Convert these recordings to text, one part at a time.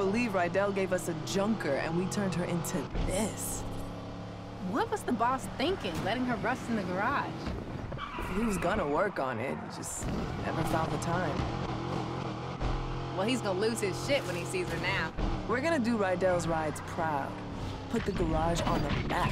believe Rydell gave us a junker and we turned her into this. What was the boss thinking, letting her rust in the garage? He was gonna work on it, just never found the time. Well, he's gonna lose his shit when he sees her now. We're gonna do Rydell's rides proud. Put the garage on the map.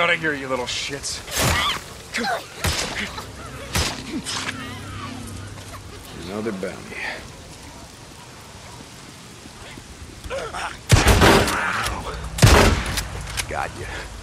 Out of here, you little shits. Another bounty. Got you.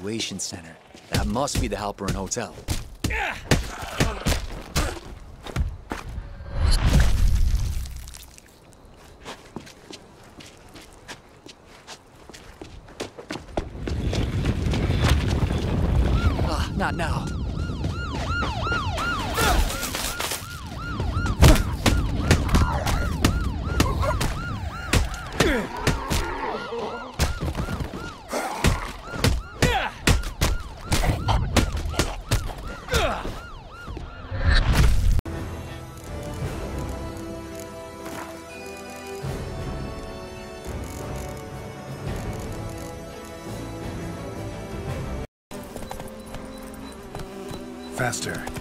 Evacuation center. That must be the Halperin Hotel. Faster.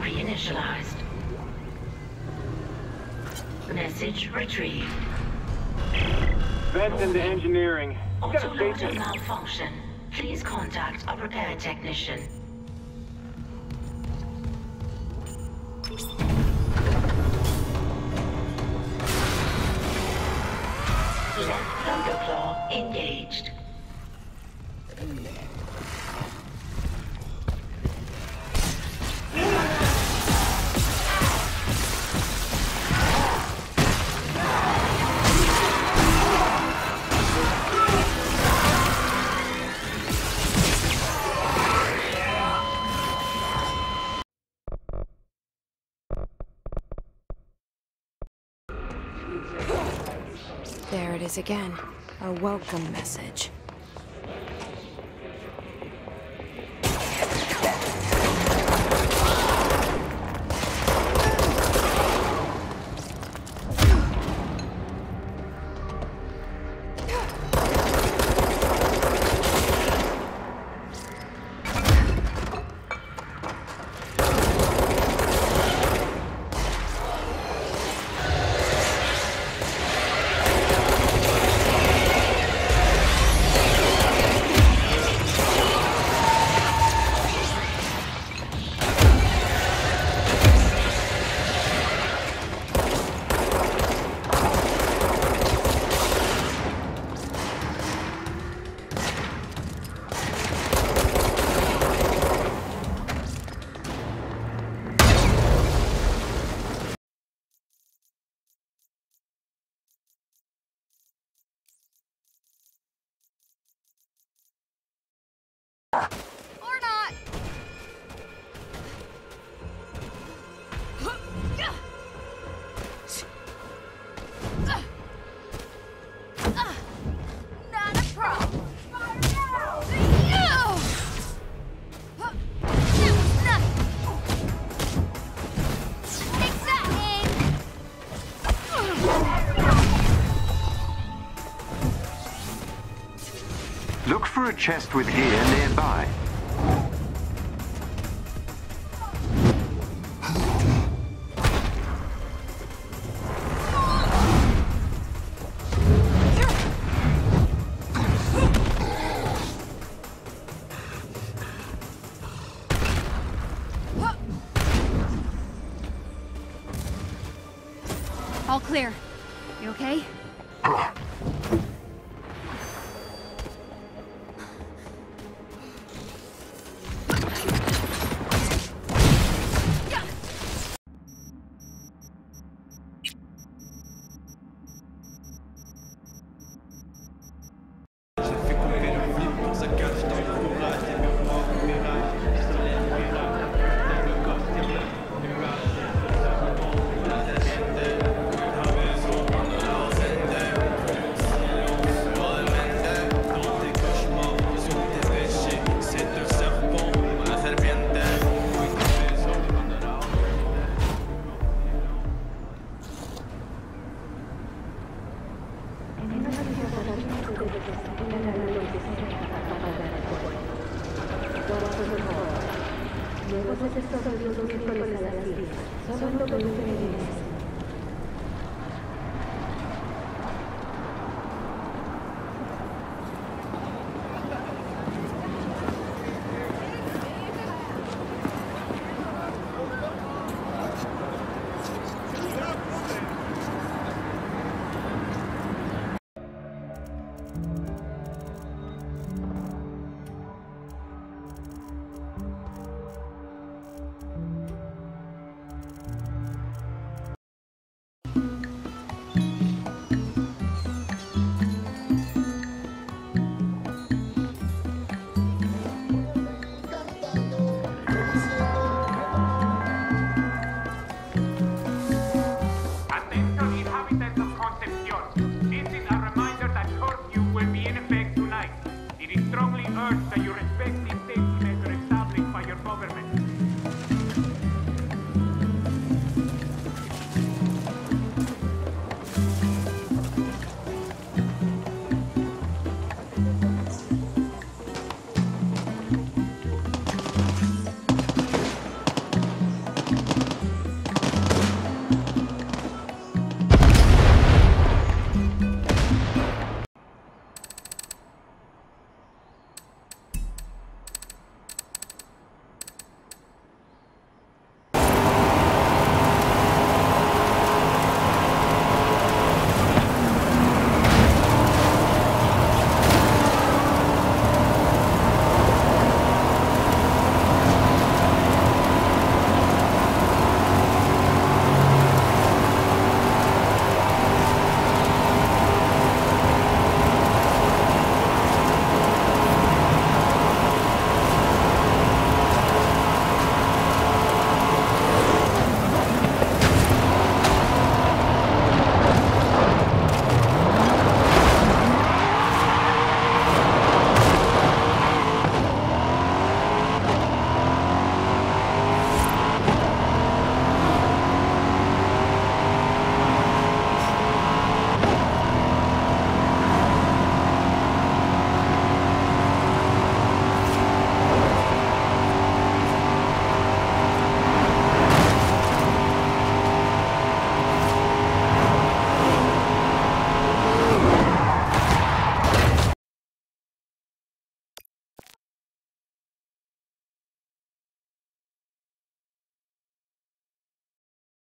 Reinitialized. Message retrieved. Vent into engineering. Autoloader malfunction. Please contact a repair technician. Left Thunderclaw engaged. Is again. A welcome message. Or chest with gear nearby.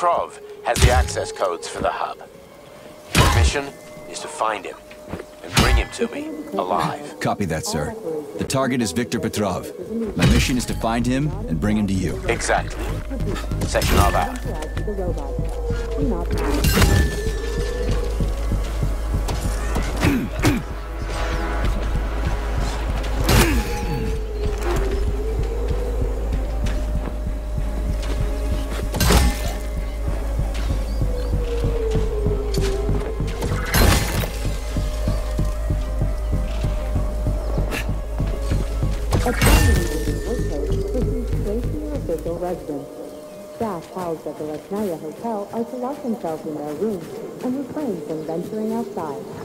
Prov has the access codes for the hub. Your mission is to find him and bring him to me, alive. Copy that, sir. The target is Viktor Petrov. My mission is to find him and bring him to you. Exactly. Sechenov out. Hotel are to lock themselves in their rooms and refrain from venturing outside.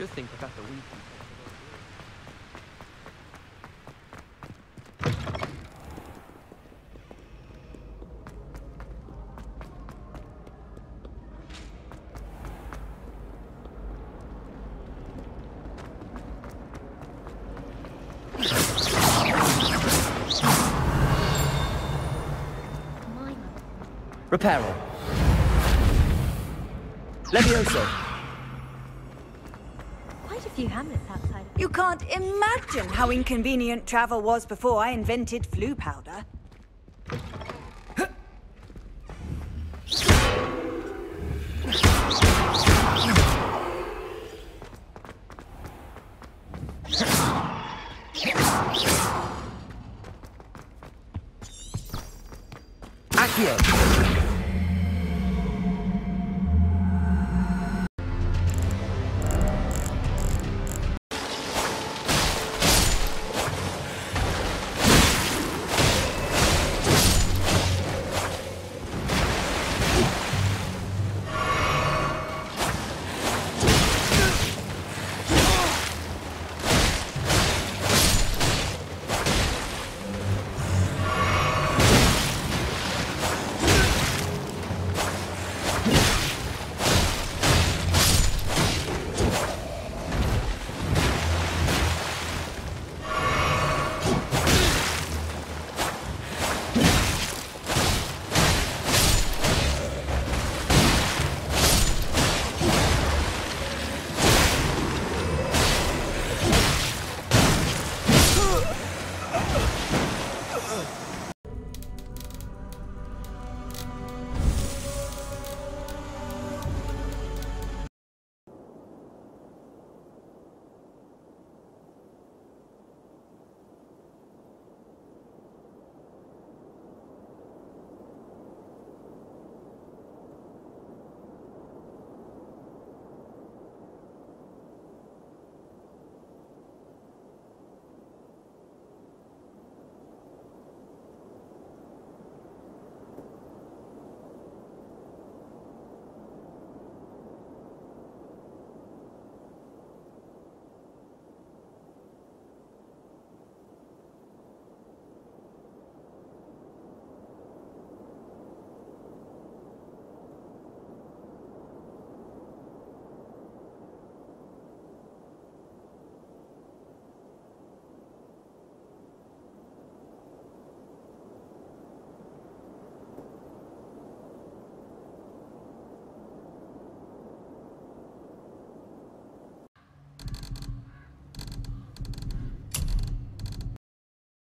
Good thing I got the weed. Reparo. Levioso. Few hamlets outside. You can't imagine how inconvenient travel was before I invented Floo powder.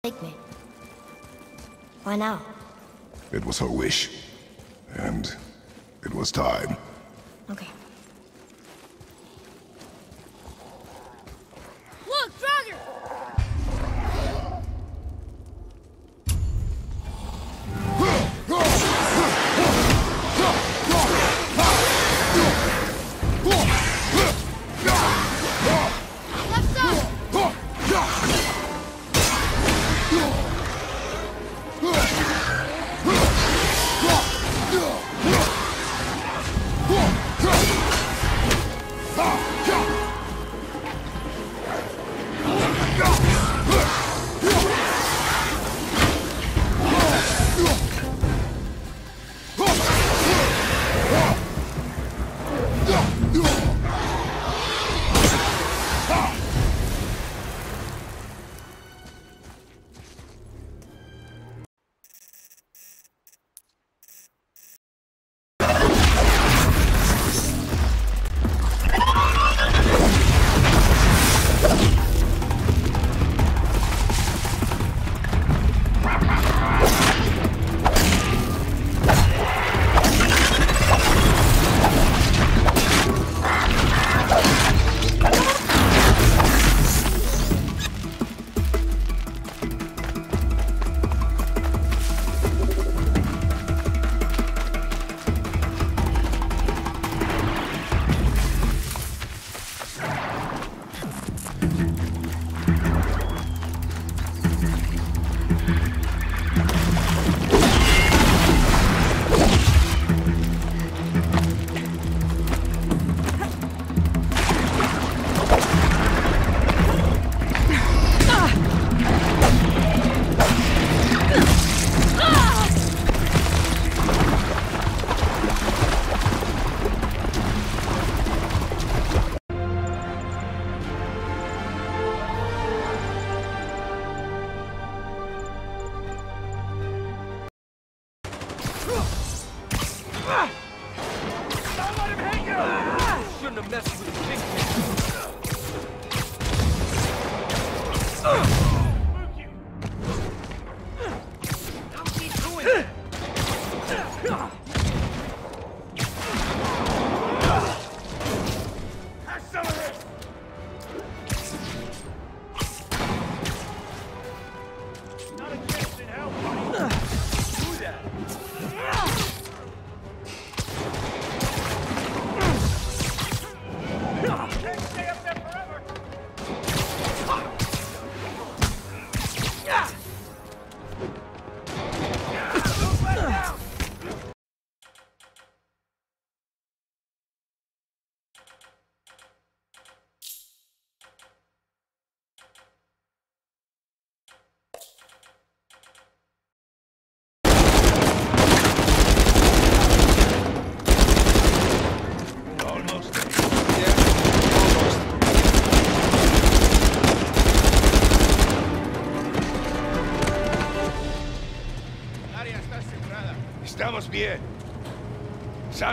Take me. Why now? It was her wish. And it was time.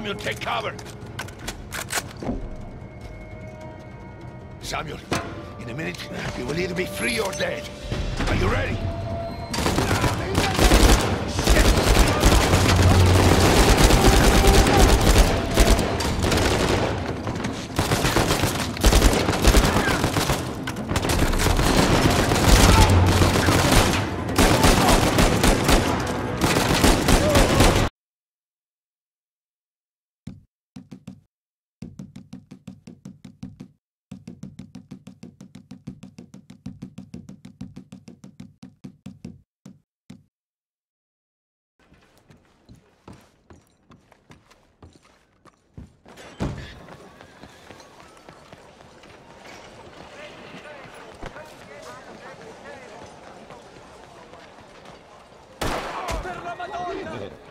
Samuel, take cover. Samuel, in a minute, you will either be free or dead. Are you ready? did.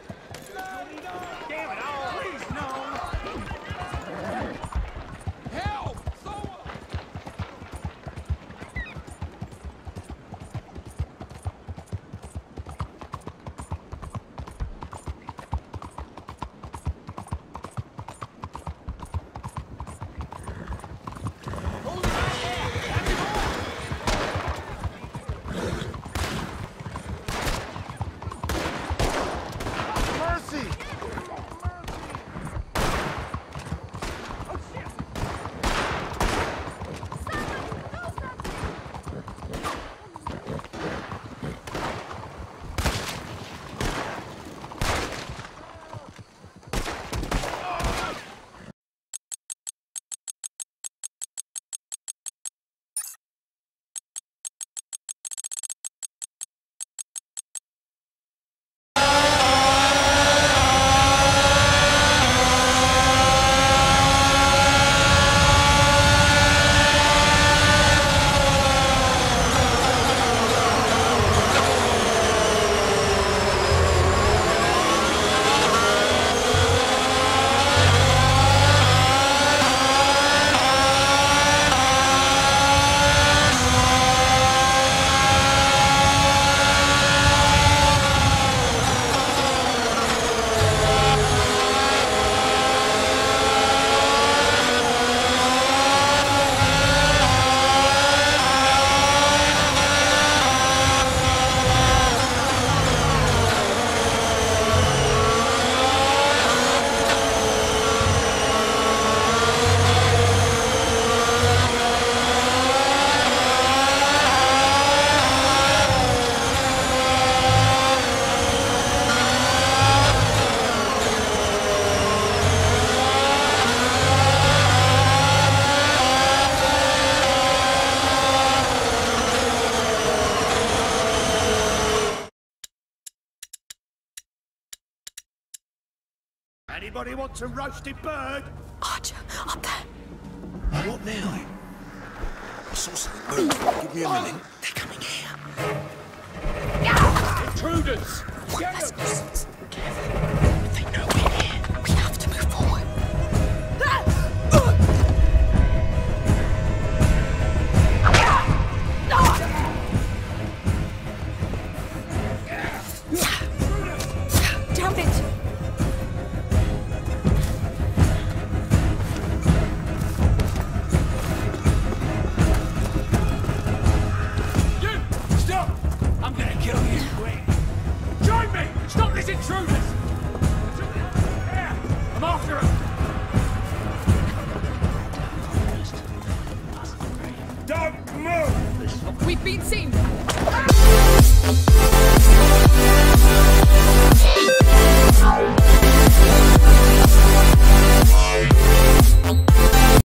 Anybody want some roasted bird? Archer, up there. What now? I saw something move. Give me a minute. Oh, they're coming here. Intruders! What? That's